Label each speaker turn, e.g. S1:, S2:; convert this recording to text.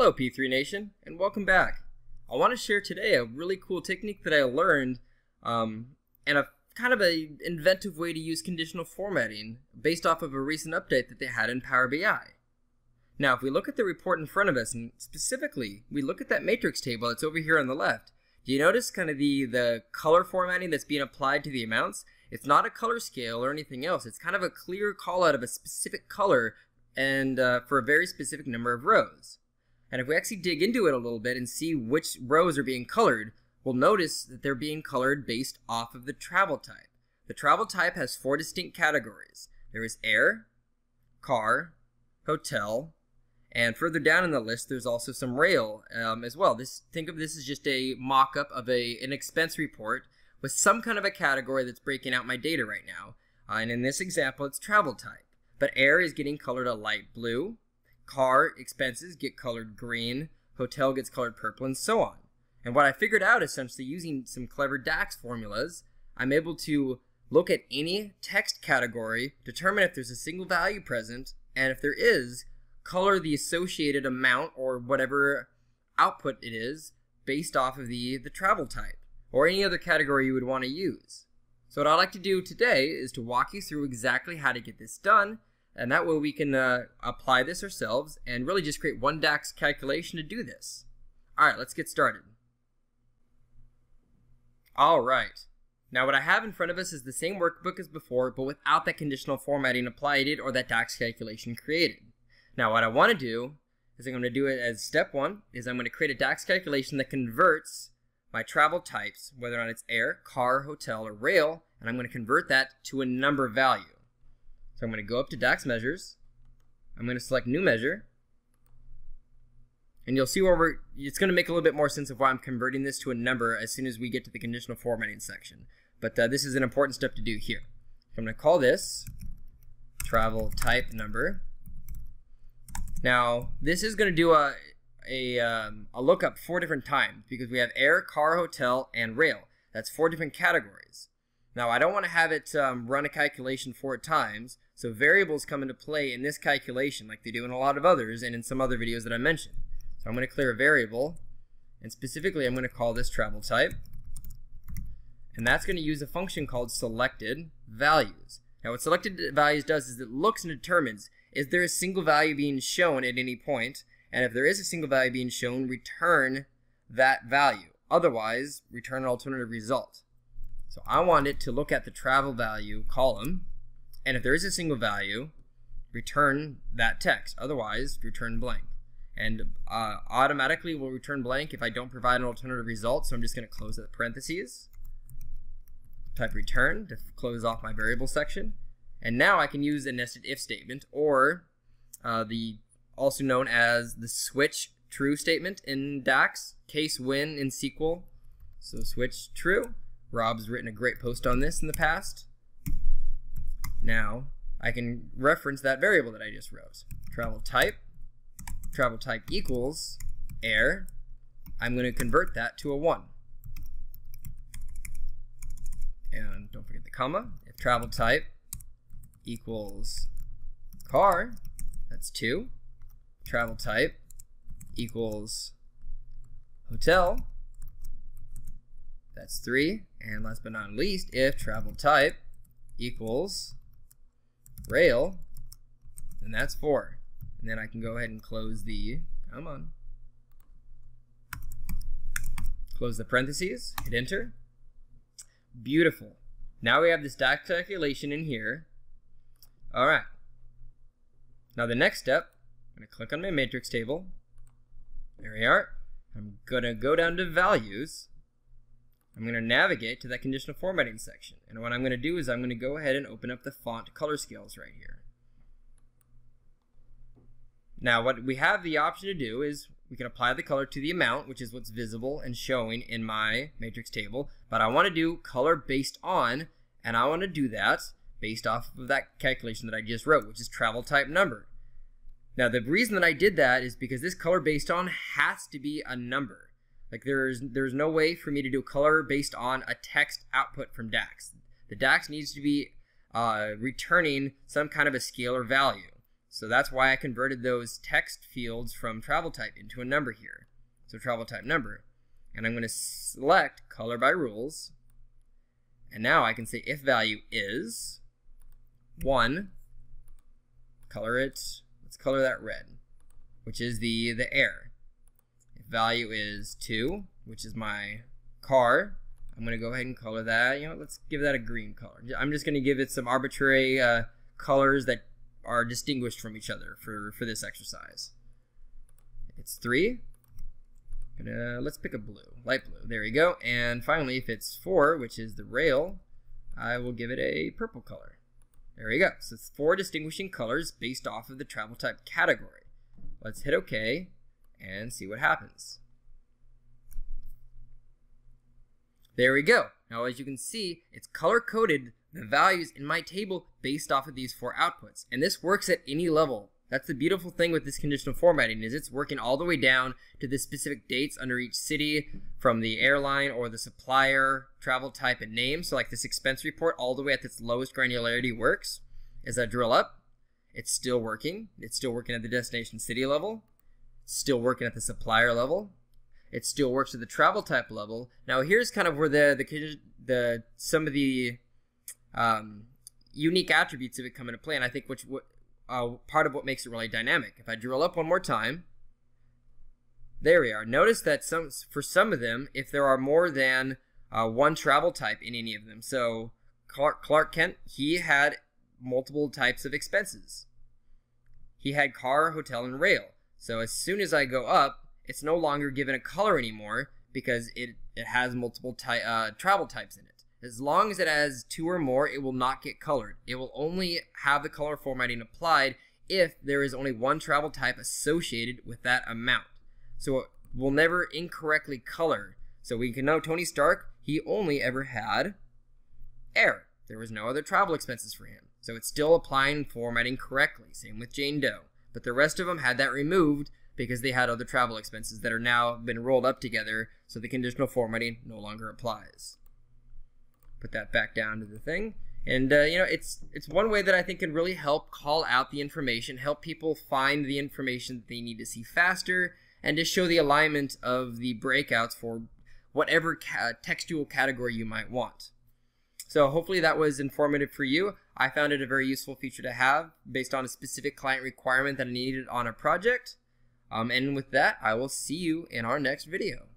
S1: Hello P3 Nation and welcome back. I want to share today a really cool technique that I learned um, and a kind of a inventive way to use conditional formatting based off of a recent update that they had in Power BI. Now if we look at the report in front of us and specifically we look at that matrix table that's over here on the left, do you notice kind of the, the color formatting that's being applied to the amounts? It's not a color scale or anything else. It's kind of a clear call out of a specific color and uh, for a very specific number of rows. And if we actually dig into it a little bit and see which rows are being colored, we'll notice that they're being colored based off of the travel type. The travel type has four distinct categories. There is air, car, hotel, and further down in the list, there's also some rail um, as well. This Think of this as just a mock-up of a, an expense report with some kind of a category that's breaking out my data right now. Uh, and in this example, it's travel type. But air is getting colored a light blue, car expenses get colored green, hotel gets colored purple, and so on. And what I figured out essentially using some clever DAX formulas, I'm able to look at any text category, determine if there's a single value present, and if there is, color the associated amount or whatever output it is based off of the, the travel type or any other category you would want to use. So what I'd like to do today is to walk you through exactly how to get this done and that way we can uh, apply this ourselves and really just create one DAX calculation to do this. All right, let's get started. All right. Now what I have in front of us is the same workbook as before, but without that conditional formatting applied it or that DAX calculation created. Now what I want to do is I'm going to do it as step one, is I'm going to create a DAX calculation that converts my travel types, whether it's air, car, hotel, or rail, and I'm going to convert that to a number value. So I'm going to go up to DAX measures. I'm going to select new measure. And you'll see where we're, it's going to make a little bit more sense of why I'm converting this to a number as soon as we get to the conditional formatting section. But uh, this is an important step to do here. So I'm going to call this travel type number. Now, this is going to do a, a, um, a lookup four different times because we have air, car, hotel, and rail. That's four different categories. Now, I don't want to have it um, run a calculation four times, so variables come into play in this calculation like they do in a lot of others and in some other videos that I mentioned. So I'm going to clear a variable, and specifically I'm going to call this travel type, and that's going to use a function called selected values. Now what selected values does is it looks and determines is there a single value being shown at any point, and if there is a single value being shown, return that value. Otherwise, return an alternative result. So I want it to look at the travel value column, and if there is a single value, return that text. Otherwise, return blank. And uh, automatically will return blank if I don't provide an alternative result. So I'm just going to close the parentheses, type return to close off my variable section. And now I can use a nested if statement or uh, the also known as the switch true statement in DAX, case when in SQL. So switch true. Rob's written a great post on this in the past. Now, I can reference that variable that I just wrote. Travel type, travel type equals air. I'm going to convert that to a 1. And don't forget the comma. If travel type equals car, that's 2. Travel type equals hotel, that's 3. And last but not least, if travel type equals rail, then that's 4. And then I can go ahead and close the, come on, close the parentheses, hit enter. Beautiful. Now we have this DAX calculation in here. All right. Now the next step, I'm going to click on my matrix table. There we are. I'm going to go down to values. I'm going to navigate to that conditional formatting section. And what I'm going to do is I'm going to go ahead and open up the font color scales right here. Now what we have the option to do is we can apply the color to the amount, which is what's visible and showing in my matrix table. But I want to do color based on, and I want to do that based off of that calculation that I just wrote, which is travel type number. Now the reason that I did that is because this color based on has to be a number. Like there's there's no way for me to do color based on a text output from DAX. The DAX needs to be uh, returning some kind of a scalar value. So that's why I converted those text fields from travel type into a number here. So travel type number. And I'm going to select color by rules. And now I can say if value is 1, color it, let's color that red, which is the, the air. Value is 2, which is my car, I'm going to go ahead and color that. You know, let's give that a green color. I'm just going to give it some arbitrary uh, colors that are distinguished from each other for, for this exercise. It's 3. Gonna, let's pick a blue, light blue. There we go. And finally, if it's 4, which is the rail, I will give it a purple color. There we go. So it's four distinguishing colors based off of the travel type category. Let's hit OK and see what happens. There we go. Now as you can see, it's color coded the values in my table based off of these four outputs. And this works at any level. That's the beautiful thing with this conditional formatting is it's working all the way down to the specific dates under each city from the airline or the supplier, travel type, and name. So like this expense report all the way at its lowest granularity works. As I drill up, it's still working. It's still working at the destination city level. Still working at the supplier level. It still works at the travel type level. Now here's kind of where the the, the some of the um, unique attributes of it come into play, and I think which uh, part of what makes it really dynamic. If I drill up one more time, there we are. Notice that some for some of them, if there are more than uh, one travel type in any of them, so Clark, Clark Kent, he had multiple types of expenses. He had car, hotel, and rail. So as soon as I go up, it's no longer given a color anymore because it, it has multiple ty- uh, travel types in it. As long as it has two or more, it will not get colored. It will only have the color formatting applied if there is only one travel type associated with that amount. So it will never incorrectly color. So we can know Tony Stark, he only ever had air. There was no other travel expenses for him. So it's still applying formatting correctly. Same with Jane Doe. But the rest of them had that removed because they had other travel expenses that are now been rolled up together so the conditional formatting no longer applies put that back down to the thing. And uh, you know, it's it's one way that I think can really help call out the information, help people find the information that they need to see faster, and to show the alignment of the breakouts for whatever ca textual category you might want. So hopefully that was informative for you. I found it a very useful feature to have based on a specific client requirement that I needed on a project. Um, and with that, I will see you in our next video.